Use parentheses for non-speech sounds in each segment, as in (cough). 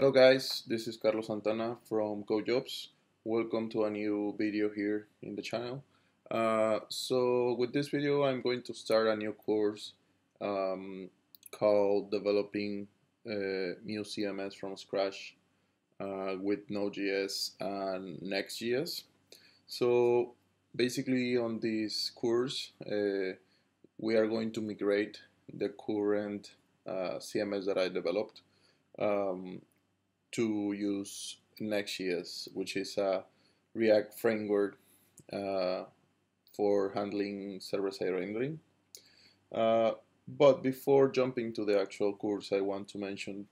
Hello guys, this is Carlos Santana from CodeJobs. Welcome to a new video here in the channel. Uh, so with this video I'm going to start a new course um, called Developing uh, Muu CMS from Scratch uh, with Node.js and Next.js. So basically on this course uh, we are going to migrate the current uh, CMS that I developed um, to use Next.js, which is a React framework uh, for handling server-side rendering. Uh, but before jumping to the actual course, I want to mention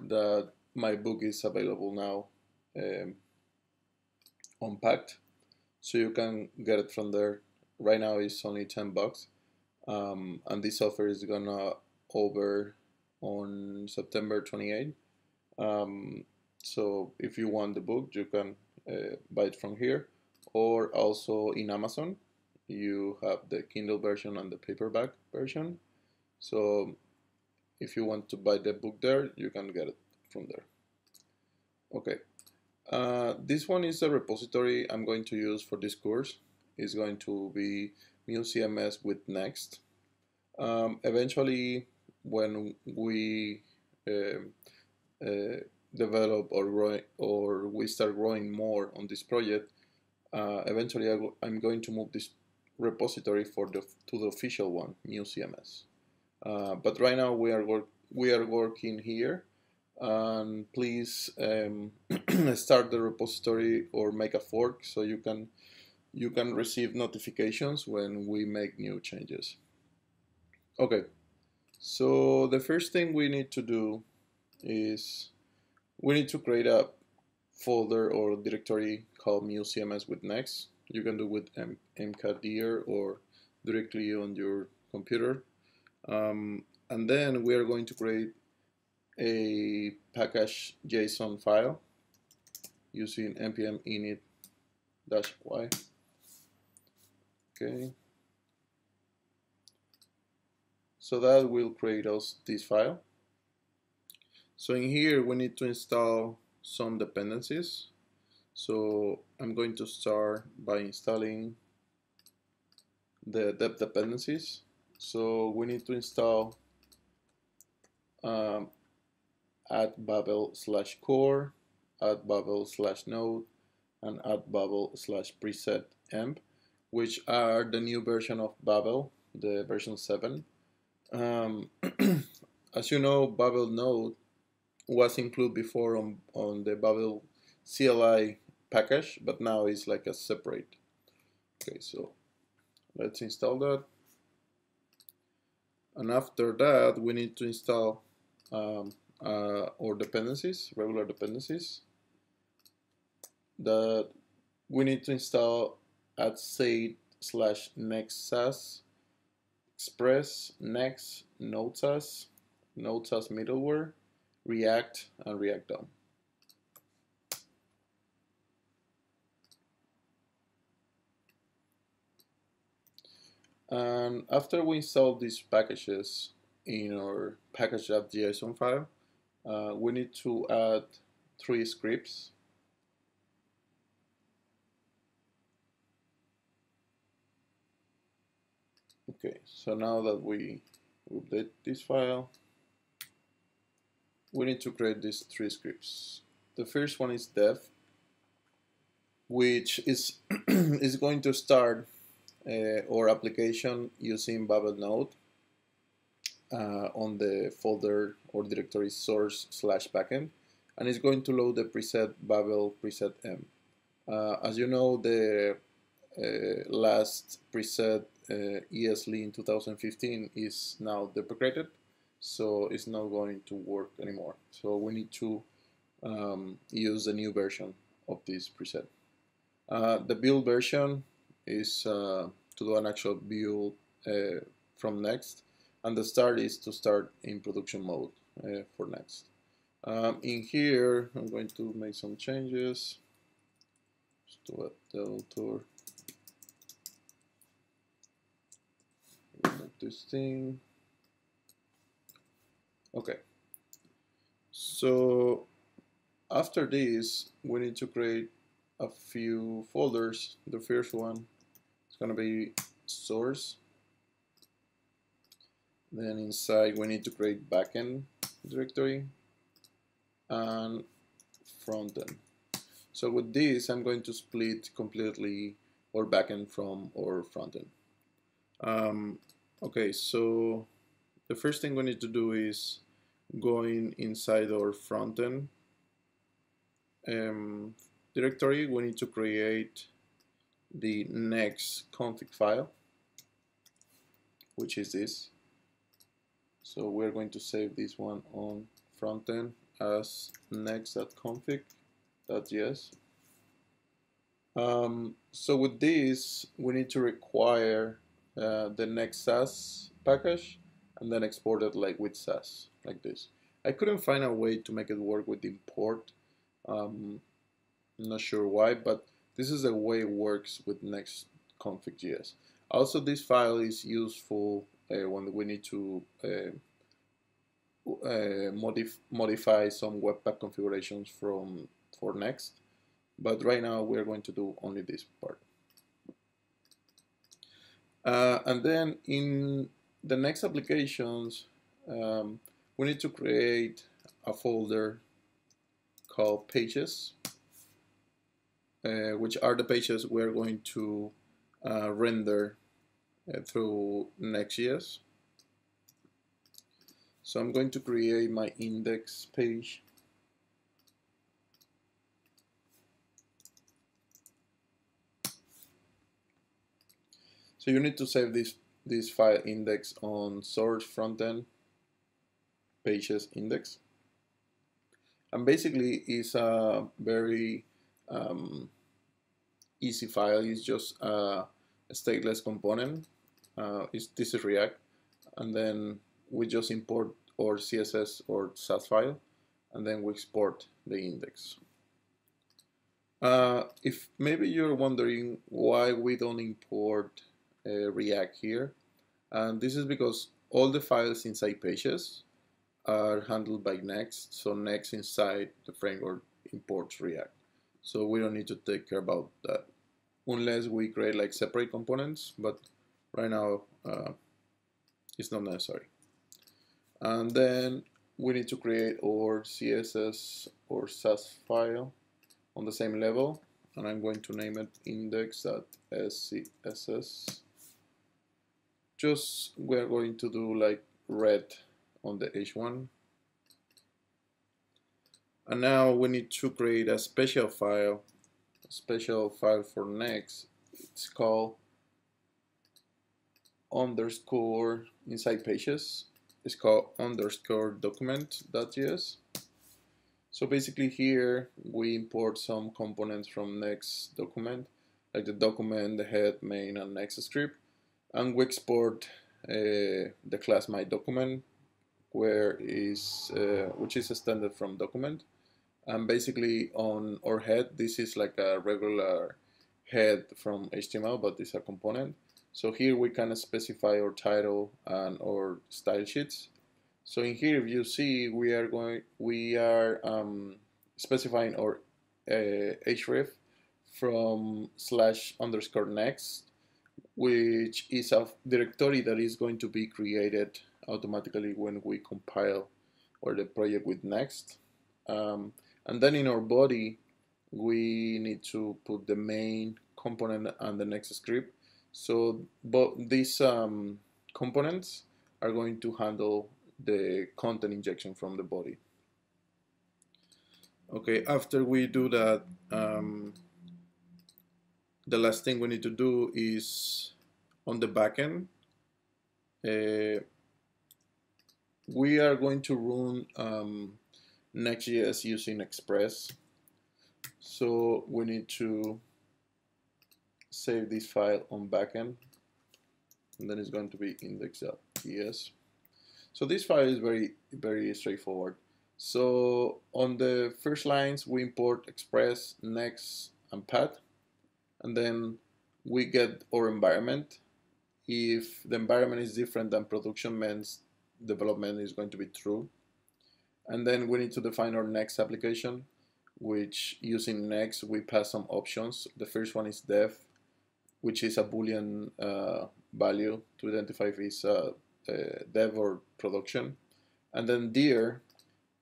that my book is available now um, on Packt, so you can get it from there. Right now, it's only 10 bucks, um, and this offer is gonna over on September 28th. Um, so if you want the book, you can uh, buy it from here, or also in Amazon. You have the Kindle version and the paperback version. So if you want to buy the book there, you can get it from there. Okay. Uh, this one is a repository I'm going to use for this course. It's going to be MuuCMS with Next. Um, eventually, when we uh, develop or grow or we start growing more on this project, uh, eventually I am going to move this repository for the to the official one, MuuCMS. Uh, but right now we are work we are working here, and please um, (clears throat) start the repository or make a fork so you can you can receive notifications when we make new changes. Okay, so the first thing we need to do is we need to create a folder or directory called MuuCMS with Next. You can do with M mkdir or directly on your computer. Um, and then we are going to create a package JSON file using npm init dash y. Okay. So that will create us this file. So in here we need to install some dependencies. So I'm going to start by installing the dep dependencies. So we need to install um, at babel slash core, at babel slash node, and at babel slash preset env, which are the new version of Babel, the version 7. Um, (clears throat) as you know, Babel node was included before on, on the Babel CLI package, but now it's like a separate. Okay, so let's install that. And after that, we need to install um, uh, our dependencies, regular dependencies. That we need to install at state slash next-sass express next node-sass node-sass middleware React and React DOM. And after we install these packages in our package.json file, uh, we need to add three scripts. Okay, so now that we update this file, we need to create these three scripts. The first one is dev, which is (clears throat) is going to start uh, our application using Babel Node uh, on the folder or directory source slash backend, and it's going to load the preset Babel preset m. Uh, as you know, the uh, last preset uh, ESLint in 2015 is now deprecated so it's not going to work anymore. So we need to um, use the new version of this preset. Uh, the build version is uh, to do an actual build uh, from Next, and the start is to start in production mode uh, for Next. Um, in here, I'm going to make some changes. Let's do a deltour. This thing. Okay. So after this, we need to create a few folders. The first one is going to be source. Then inside we need to create backend directory and frontend. So with this, I'm going to split completely our backend from our frontend. Um, okay, so the first thing we need to do is going inside our frontend um, directory, we need to create the next config file, which is this. So we're going to save this one on frontend as next.config.js. Um, so with this, we need to require uh, the next Sass package and then export it like with Sass, like this. I couldn't find a way to make it work with import. Um, I'm not sure why, but this is the way it works with next config.js. Also, this file is useful uh, when we need to uh, uh, modif modify some webpack configurations from for next but right now we're going to do only this part uh, and then in the next applications um, we need to create a folder called pages uh, which are the pages we're going to uh, render uh, through Next.js so I'm going to create my index page. So you need to save this this file index on source frontend pages index. And basically it's a very um, easy file. It's just a, stateless component. Uh, this is React. And then we just import our CSS or Sass file and then we export the index. Uh, if maybe you're wondering why we don't import uh, React here, and this is because all the files inside pages are handled by Next, so Next inside the framework imports React. So we don't need to take care about that. Unless we create like separate components, but right now uh, it's not necessary. And then we need to create our CSS or Sass file on the same level and I'm going to name it index.scss just we're going to do like red on the h1 and now we need to create a special file a special file for next. It's called underscore inside pages. Is called underscore document.js. So basically here we import some components from next document, like the document, the head, main, and next script, and we export uh, the class my document, where is uh, which is extended from document, and basically on our head this is like a regular head from HTML, but it's a component. So here we can specify our title and our style sheets. So in here, if you see, we are going, we are um, specifying our uh, href from slash underscore next, which is a directory that is going to be created automatically when we compile or the project with next. Um, and then in our body, we need to put the main component and the next script so both these um, components are going to handle the content injection from the body. Okay, after we do that, um, the last thing we need to do is on the backend, uh, we are going to run um, Next.js using Express. So we need to save this file on backend and then it's going to be index.ts so this file is very very straightforward. So on the first lines we import express next and path and then we get our environment if the environment is different than production means development is going to be true and then we need to define our next application which using next we pass some options. The first one is dev, which is a boolean uh, value to identify if it's uh, uh, dev or production. And then dir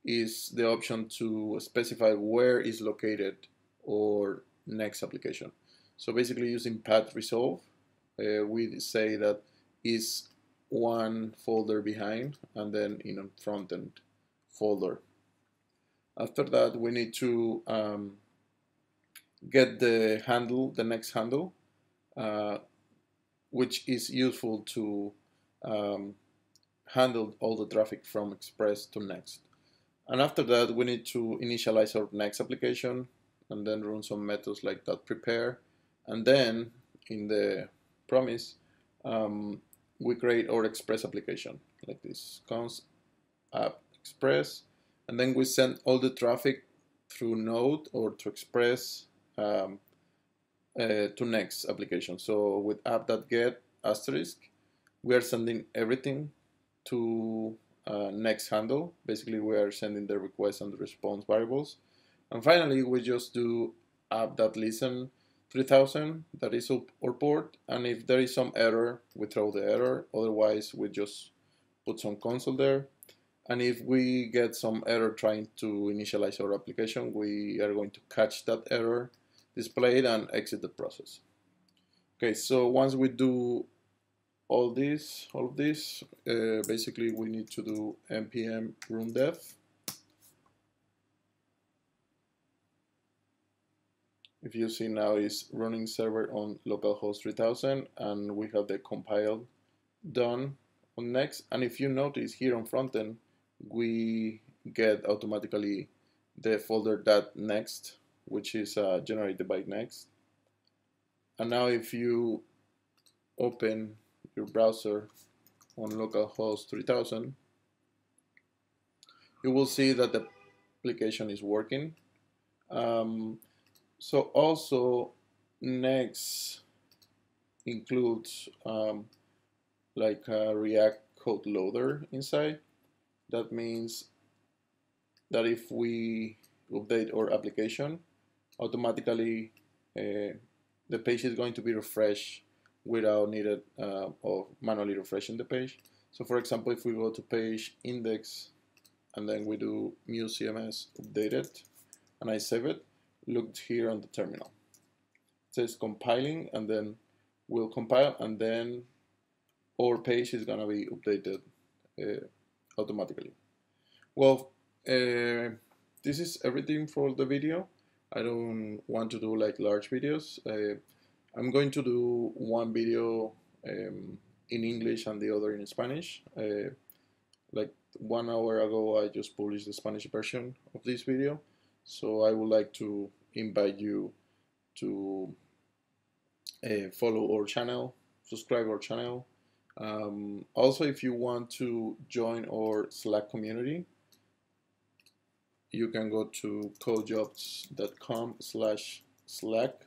is the option to specify where is located or next application. So basically using path resolve, uh, we say that is one folder behind and then in a front end folder. After that, we need to um, get the handle, the next handle, uh, which is useful to um, handle all the traffic from Express to Next. And after that, we need to initialize our next application and then run some methods like that prepare. And then in the promise, um, we create our Express application like this, const app Express, and then we send all the traffic through Node or to Express um, uh, to next application. So with app.get asterisk, we are sending everything to uh, next handle. Basically, we are sending the request and the response variables. And finally, we just do app.listen 3000, that is our port. And if there is some error, we throw the error. Otherwise, we just put some console there. And if we get some error trying to initialize our application, we are going to catch that error displayed and exit the process. Okay, so once we do all this, all of this, uh, basically we need to do npm run dev. If you see now is running server on localhost 3000 and we have the compile done on next. And if you notice here on frontend, we get automatically the folder that next, which is uh, generated by next. And now if you open your browser on localhost 3000, you will see that the application is working. Um, so also next includes um, like a React code loader inside. That means that if we update our application, automatically uh, the page is going to be refreshed without needed uh, of manually refreshing the page. So for example, if we go to page index and then we do Muu CMS updated and I save it, look here on the terminal. It says compiling and then we'll compile and then our page is gonna be updated uh, automatically. Well, uh, this is everything for the video. I don't want to do like large videos. Uh, I'm going to do one video um, in English and the other in Spanish. Uh, like one hour ago, I just published the Spanish version of this video. So I would like to invite you to uh, follow our channel, subscribe our channel. Um, also, if you want to join our Slack community, you can go to codejobs.com slash Slack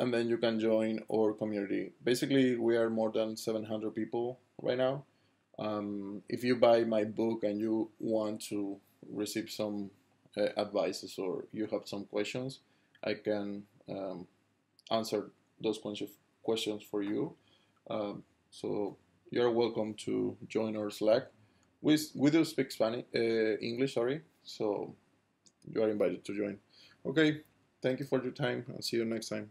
and then you can join our community. Basically, we are more than 700 people right now. Um, if you buy my book and you want to receive some uh, advices or you have some questions, I can um, answer those questions for you. Um, so you're welcome to join our Slack. We, we do speak Spanish, uh, English, sorry. So you are invited to join. Okay, thank you for your time. I'll see you next time.